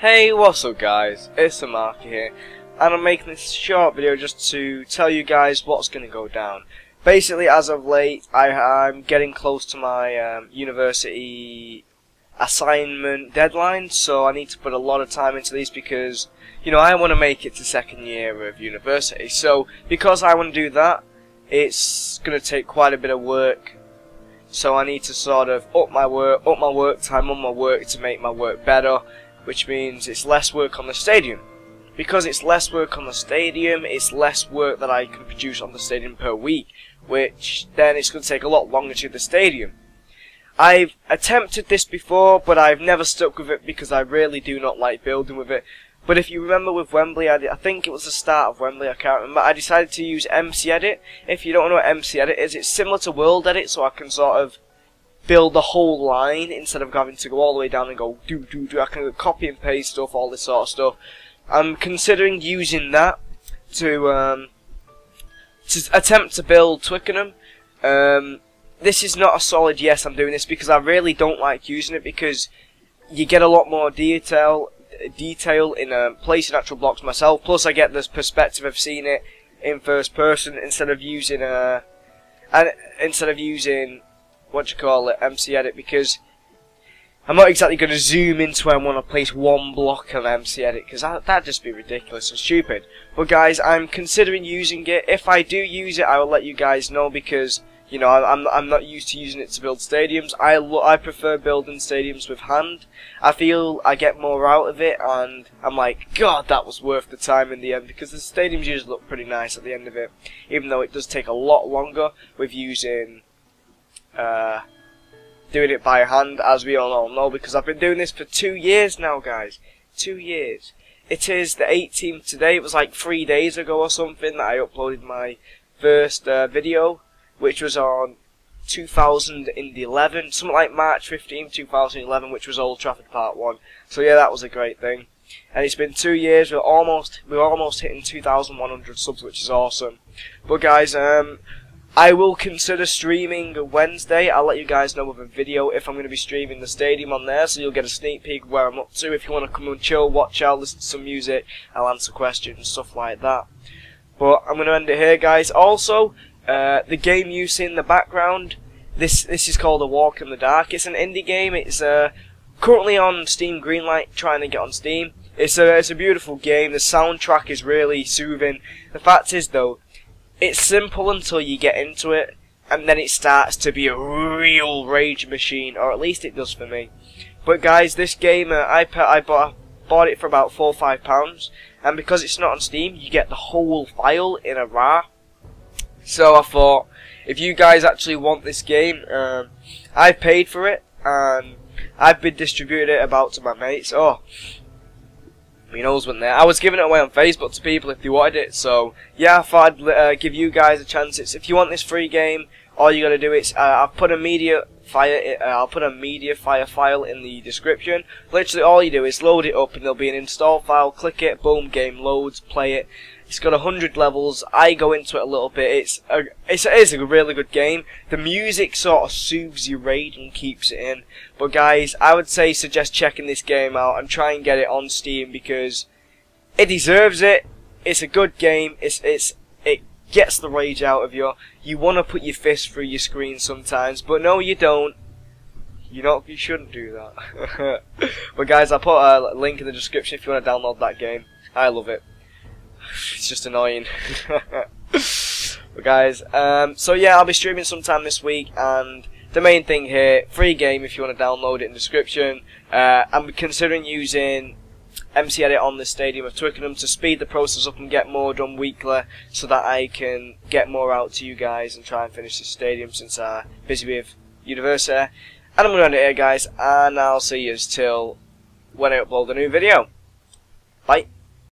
Hey, what's up guys? It's Mark here, and I'm making this short video just to tell you guys what's going to go down. Basically, as of late, I, I'm getting close to my um, university assignment deadline, so I need to put a lot of time into these because, you know, I want to make it to second year of university. So, because I want to do that, it's going to take quite a bit of work. So I need to sort of up my work, up my work time on my work to make my work better which means it's less work on the stadium. Because it's less work on the stadium, it's less work that I can produce on the stadium per week, which then it's going to take a lot longer to the stadium. I've attempted this before, but I've never stuck with it because I really do not like building with it. But if you remember with Wembley, I, I, think it was the start of Wembley, I can't remember, I decided to use MC Edit. If you don't know what MC Edit is, it's similar to World Edit, so I can sort of build the whole line instead of having to go all the way down and go do do do. I can copy and paste stuff, all this sort of stuff. I'm considering using that to um, to attempt to build Twickenham. Um, this is not a solid yes. I'm doing this because I really don't like using it because you get a lot more detail detail in placing actual blocks myself. Plus, I get this perspective of seeing it in first person instead of using a uh, and instead of using what you call it, MC Edit, because I'm not exactly going to zoom into where I want to place one block of MC Edit, because that, that'd just be ridiculous and stupid. But guys, I'm considering using it. If I do use it, I will let you guys know, because, you know, I'm, I'm not used to using it to build stadiums. I, I prefer building stadiums with hand. I feel I get more out of it, and I'm like, God, that was worth the time in the end, because the stadiums usually look pretty nice at the end of it, even though it does take a lot longer with using uh, doing it by hand, as we all know, because I've been doing this for two years now, guys. Two years. It is the 18th today. It was like three days ago or something that I uploaded my first uh, video, which was on 2011, something like March 15, 2011, which was Old Trafford Part 1. So yeah, that was a great thing. And it's been two years, we're almost, we're almost hitting 2,100 subs, which is awesome. But guys, um, I will consider streaming Wednesday. I'll let you guys know with a video if I'm going to be streaming the stadium on there, so you'll get a sneak peek where I'm up to. If you want to come and chill, watch out, listen to some music, I'll answer questions, stuff like that. But I'm going to end it here, guys. Also, uh, the game you see in the background, this this is called A Walk in the Dark. It's an indie game. It's uh, currently on Steam Greenlight, trying to get on Steam. It's a it's a beautiful game. The soundtrack is really soothing. The fact is, though, it's simple until you get into it, and then it starts to be a real rage machine, or at least it does for me. But guys, this game, uh, I, I bought, bought it for about four or five pounds, and because it's not on Steam, you get the whole file in a RAR. So I thought, if you guys actually want this game, um, I paid for it, and I've been distributing it about to my mates. Oh, my nose went there. I was giving it away on Facebook to people if they wanted it, so yeah, I thought I'd uh, give you guys a chance. It's, if you want this free game, all you gotta do is uh, I've put a media fire. Uh, I'll put a media fire file in the description. Literally, all you do is load it up, and there'll be an install file. Click it, boom, game loads. Play it. It's got a hundred levels. I go into it a little bit. It's a, it's, it is a really good game. The music sort of soothes your rage and keeps it in. But guys, I would say suggest checking this game out and try and get it on Steam because it deserves it. It's a good game. It's it's it gets the rage out of you. You want to put your fist through your screen sometimes, but no, you don't. You know you shouldn't do that. but guys, I'll put a link in the description if you want to download that game. I love it. It's just annoying. but guys, um, so yeah, I'll be streaming sometime this week, and the main thing here, free game if you want to download it in the description. Uh, I'm considering using MC Edit on the Stadium of Twickenham to speed the process up and get more done weekly so that I can get more out to you guys and try and finish the stadium since I'm busy with university. And I'm going to end it here guys and I'll see you till when I upload a new video. Bye.